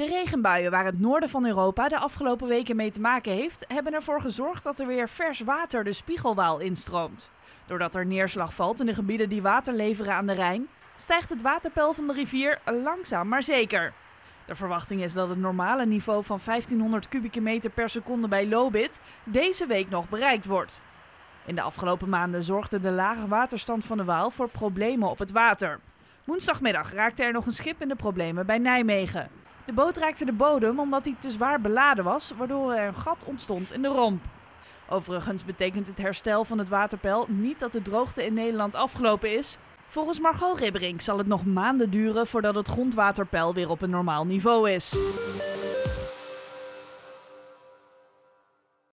De regenbuien waar het noorden van Europa de afgelopen weken mee te maken heeft, hebben ervoor gezorgd dat er weer vers water de Spiegelwaal instroomt. Doordat er neerslag valt in de gebieden die water leveren aan de Rijn, stijgt het waterpeil van de rivier langzaam maar zeker. De verwachting is dat het normale niveau van 1500 kubieke meter per seconde bij Lobit deze week nog bereikt wordt. In de afgelopen maanden zorgde de lage waterstand van de Waal voor problemen op het water. Woensdagmiddag raakte er nog een schip in de problemen bij Nijmegen. De boot raakte de bodem omdat hij te zwaar beladen was, waardoor er een gat ontstond in de romp. Overigens betekent het herstel van het waterpeil niet dat de droogte in Nederland afgelopen is. Volgens Margot Ribberink zal het nog maanden duren voordat het grondwaterpeil weer op een normaal niveau is.